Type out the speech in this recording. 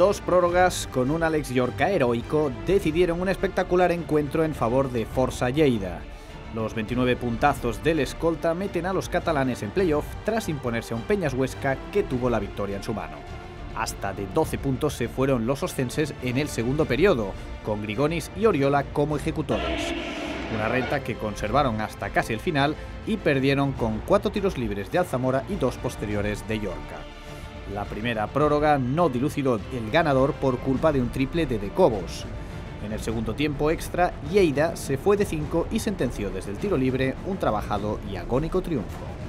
Dos prórrogas con un Alex Yorca heroico decidieron un espectacular encuentro en favor de Forza Lleida. Los 29 puntazos del escolta meten a los catalanes en playoff tras imponerse a un Peñas Huesca que tuvo la victoria en su mano. Hasta de 12 puntos se fueron los oscenses en el segundo periodo, con Grigonis y Oriola como ejecutores. Una renta que conservaron hasta casi el final y perdieron con cuatro tiros libres de Alzamora y dos posteriores de Yorca. La primera prórroga no dilucidó el ganador por culpa de un triple de Decobos. En el segundo tiempo extra, Lleida se fue de 5 y sentenció desde el tiro libre un trabajado y agónico triunfo.